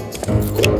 Música